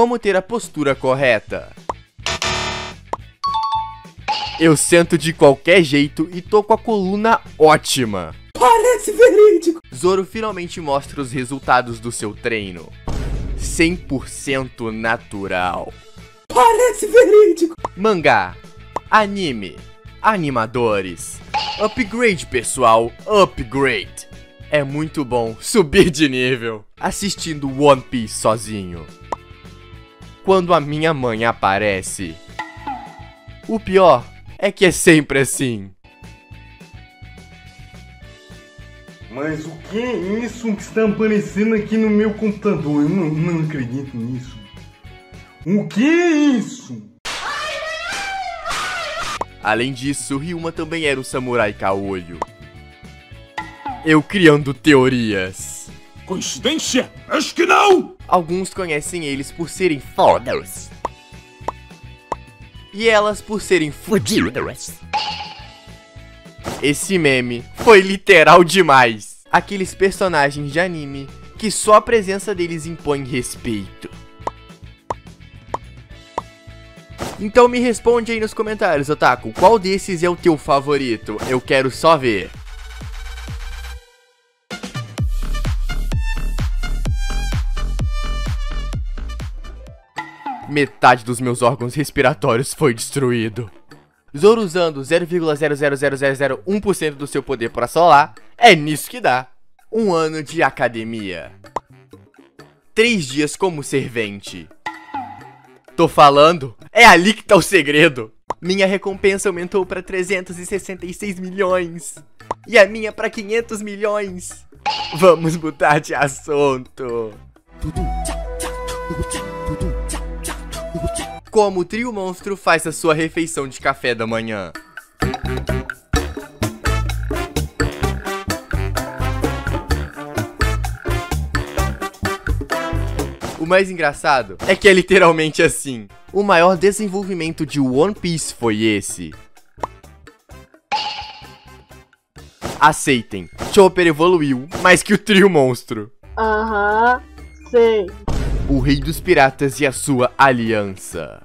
Como ter a postura correta. Eu sento de qualquer jeito e tô com a coluna ótima. Parece verídico. Zoro finalmente mostra os resultados do seu treino. 100% natural. Parece verídico. Mangá, anime, animadores. Upgrade, pessoal, upgrade. É muito bom subir de nível assistindo One Piece sozinho. Quando a minha mãe aparece. O pior é que é sempre assim. Mas o que é isso que está aparecendo aqui no meu computador? Eu não, não acredito nisso. O que é isso? Além disso, Ryuma também era um samurai caolho. Eu criando teorias. Coincidência? Acho que não! Alguns conhecem eles por serem fodas. E elas por serem fudidas. Esse meme foi literal demais. Aqueles personagens de anime que só a presença deles impõe respeito. Então me responde aí nos comentários, Otaku, qual desses é o teu favorito? Eu quero só ver. Metade dos meus órgãos respiratórios foi destruído. Zoro usando 0,00001% do seu poder para solar, é nisso que dá. Um ano de academia. Três dias como servente. Tô falando? É ali que tá o segredo. Minha recompensa aumentou para 366 milhões. E a minha para 500 milhões. Vamos mudar de assunto. Como o trio monstro faz a sua refeição de café da manhã. O mais engraçado é que é literalmente assim. O maior desenvolvimento de One Piece foi esse. Aceitem, Chopper evoluiu mais que o trio monstro. Aham, sei. O rei dos piratas e a sua aliança.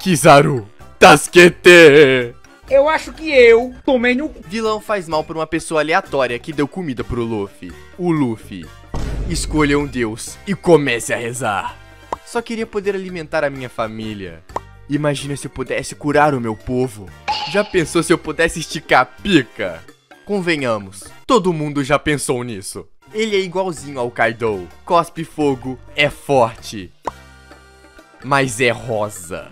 Kizaru, Tasquete! Eu acho que eu tomei no. Vilão faz mal pra uma pessoa aleatória que deu comida pro Luffy. O Luffy. Escolha um deus e comece a rezar. Só queria poder alimentar a minha família. Imagina se eu pudesse curar o meu povo. Já pensou se eu pudesse esticar a pica? Convenhamos, todo mundo já pensou nisso. Ele é igualzinho ao Kaido. Cospe fogo, é forte. Mas é rosa.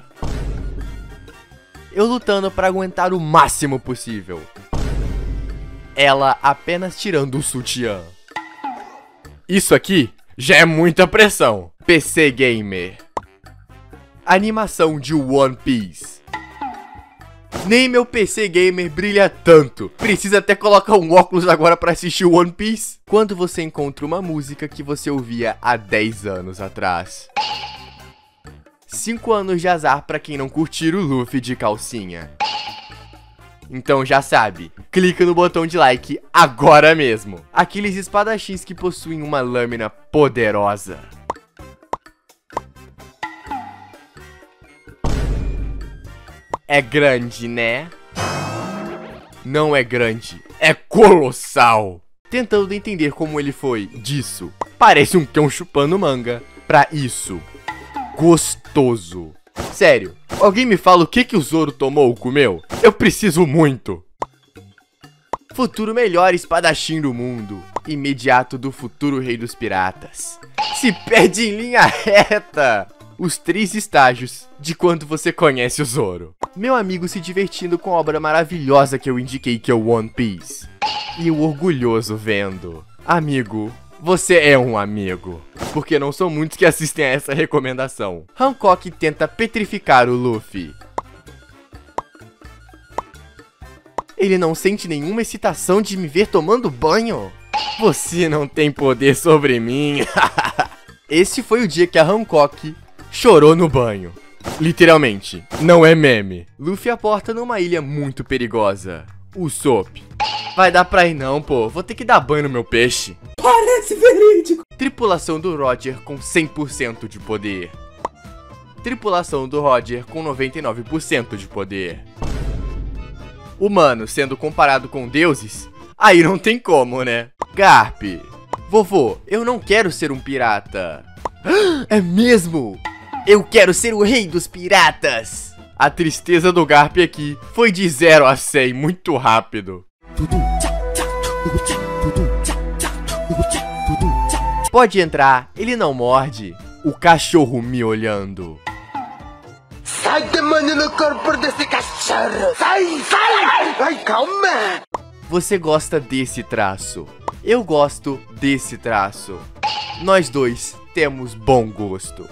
Eu lutando para aguentar o máximo possível. Ela apenas tirando o sutiã. Isso aqui já é muita pressão. PC Gamer. Animação de One Piece. Nem meu PC Gamer brilha tanto. Precisa até colocar um óculos agora para assistir One Piece. Quando você encontra uma música que você ouvia há 10 anos atrás. 5 anos de azar para quem não curtir o Luffy de calcinha. Então já sabe, clica no botão de like agora mesmo. Aqueles espadachins que possuem uma lâmina poderosa. É grande, né? Não é grande, é colossal. Tentando entender como ele foi disso. Parece um cão chupando manga. Pra isso, gostoso. Sério, alguém me fala o que, que o Zoro tomou ou comeu? Eu preciso muito. Futuro melhor espadachim do mundo. Imediato do futuro rei dos piratas. Se perde em linha reta. Os três estágios de quando você conhece o Zoro. Meu amigo se divertindo com a obra maravilhosa que eu indiquei que é o One Piece. E o orgulhoso vendo. Amigo, você é um amigo. Porque não são muitos que assistem a essa recomendação. Hancock tenta petrificar o Luffy. Ele não sente nenhuma excitação de me ver tomando banho? Você não tem poder sobre mim. Esse foi o dia que a Hancock chorou no banho. Literalmente, não é meme. Luffy aporta numa ilha muito perigosa. O Sop. Vai dar pra ir não, pô. Vou ter que dar banho no meu peixe. Parece verídico. Tripulação do Roger com 100% de poder. Tripulação do Roger com 99% de poder. Humano sendo comparado com deuses? Aí não tem como, né? Garp. Vovô, eu não quero ser um pirata. É mesmo? Eu quero ser o rei dos piratas. A tristeza do Garp aqui foi de 0 a 100 muito rápido. Pode entrar, ele não morde. O cachorro me olhando. Sai demônio no corpo desse cachorro! Sai, sai! Ai, calma! Você gosta desse traço. Eu gosto desse traço. Nós dois temos bom gosto.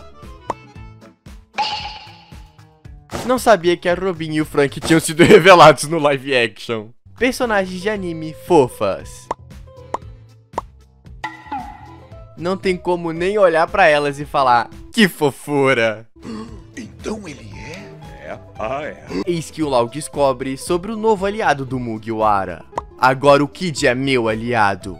Não sabia que a Robin e o Frank tinham sido revelados no live action. Personagens de anime fofas. Não tem como nem olhar pra elas e falar que fofura. Então ele é? Eis que o Lau descobre sobre o novo aliado do Mugiwara. Agora o Kid é meu aliado.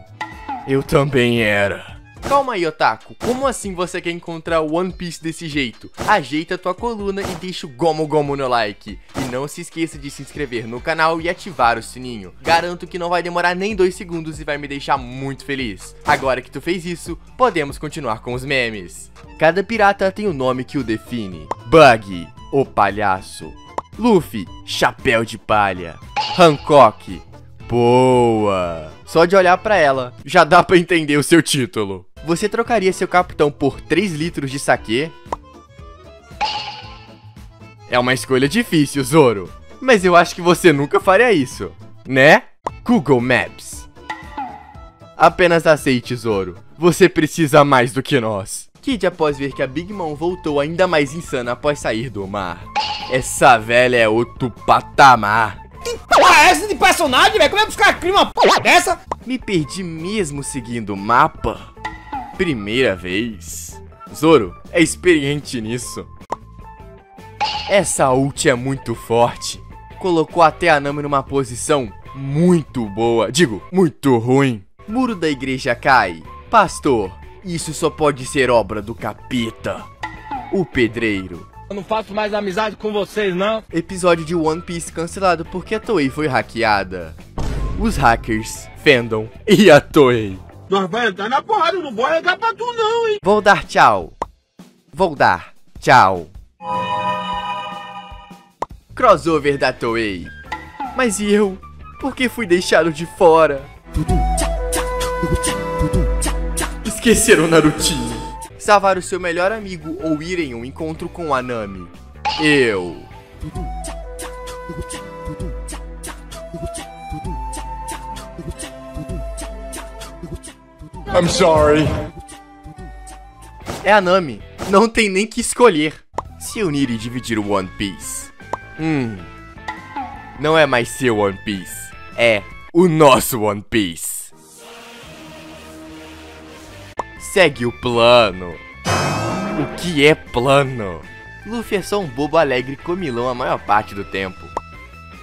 Eu também era. Calma aí, Otaku. Como assim você quer encontrar One Piece desse jeito? Ajeita tua coluna e deixa o gomo gomo no like. E não se esqueça de se inscrever no canal e ativar o sininho. Garanto que não vai demorar nem dois segundos e vai me deixar muito feliz. Agora que tu fez isso, podemos continuar com os memes. Cada pirata tem o um nome que o define. Bug, o palhaço. Luffy, chapéu de palha. Hancock, boa. Só de olhar pra ela, já dá pra entender o seu título. Você trocaria seu capitão por 3 litros de saquê? É uma escolha difícil, Zoro. Mas eu acho que você nunca faria isso, né? Google Maps. Apenas aceite, Zoro. Você precisa mais do que nós. Kid após ver que a Big Mom voltou ainda mais insana após sair do mar. Essa velha é outro patamar. Que porra é essa de personagem, velho? Como é caras criam uma porra dessa? Me perdi mesmo seguindo o mapa. Primeira vez. Zoro é experiente nisso. Essa ult é muito forte. Colocou até a Nami numa posição muito boa. Digo, muito ruim. Muro da igreja cai. Pastor, isso só pode ser obra do capeta. O pedreiro. Eu não faço mais amizade com vocês, não. Episódio de One Piece cancelado porque a Toei foi hackeada. Os hackers, Fandom e a Toei. Nós vai entrar na porrada, não vou arregar pra tu não, hein. Vou dar tchau. Vou dar tchau. Crossover da Toei. Mas e eu? Por que fui deixado de fora? Esqueceram Narutinho. Salvar o seu melhor amigo ou ir em um encontro com a Nami. Eu. I'm sorry. É a Nami. Não tem nem que escolher. Se unir e dividir o One Piece. Hum. Não é mais seu One Piece. É o nosso One Piece. Segue o plano. O que é plano? Luffy é só um bobo alegre comilão a maior parte do tempo.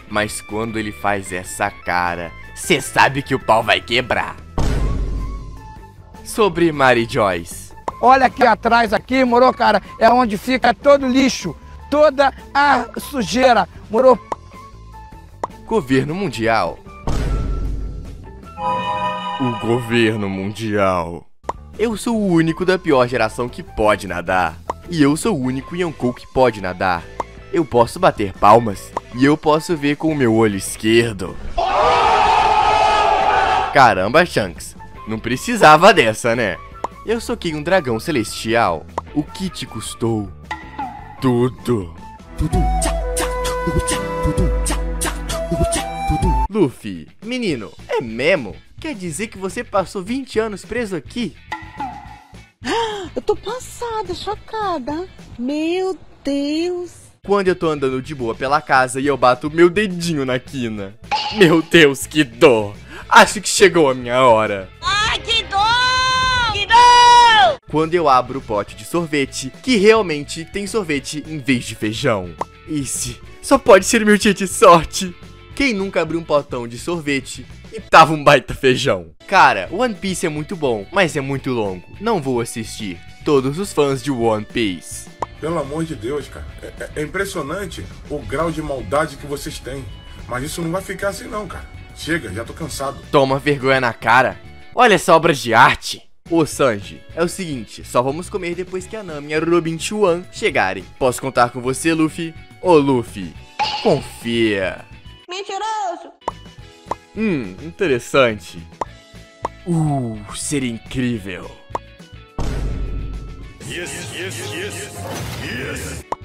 Mas quando ele faz essa cara, cê sabe que o pau vai quebrar. Sobre Mary Joyce. Olha aqui atrás, aqui, moro, cara, é onde fica todo o lixo, toda a sujeira, moro. Governo Mundial. O governo mundial. Eu sou o único da pior geração que pode nadar. E eu sou o único Yonkou que pode nadar. Eu posso bater palmas e eu posso ver com o meu olho esquerdo. Caramba, Shanks. Não precisava dessa, né? Eu soquei um dragão celestial. O que te custou? Tudo. Luffy, menino, é memo? Quer dizer que você passou 20 anos preso aqui? Eu tô passada, chocada. Meu Deus. Quando eu tô andando de boa pela casa e eu bato meu dedinho na quina. Meu Deus, que dor! Acho que chegou a minha hora. Quando eu abro o pote de sorvete, que realmente tem sorvete em vez de feijão. Esse só pode ser meu dia de sorte. Quem nunca abriu um potão de sorvete e tava um baita feijão? Cara, One Piece é muito bom, mas é muito longo. Não vou assistir. Todos os fãs de One Piece. Pelo amor de Deus, cara. É, é- é impressionante o grau de maldade que vocês têm. Mas isso não vai ficar assim não, cara. Chega, já tô cansado. Toma vergonha na cara. Olha essa obra de arte. Ô Sanji, é o seguinte, só vamos comer depois que a Nami e a Robin Chuan chegarem. Posso contar com você, Luffy? Ô Luffy, confia. Mentiroso! Hum, interessante. Uh, seria incrível.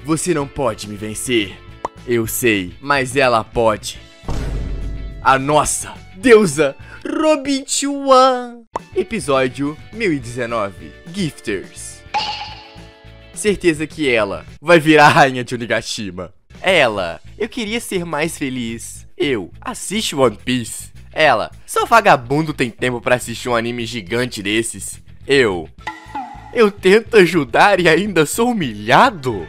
Você não pode me vencer. Eu sei, mas ela pode. A nossa deusa Robin Chuan. Episódio 1019 Gifters. Certeza que ela vai virar a rainha de Onigashima. Ela, eu queria ser mais feliz. Eu, assiste One Piece. Ela, só vagabundo tem tempo pra assistir um anime gigante desses. Eu, eu tento ajudar e ainda sou humilhado?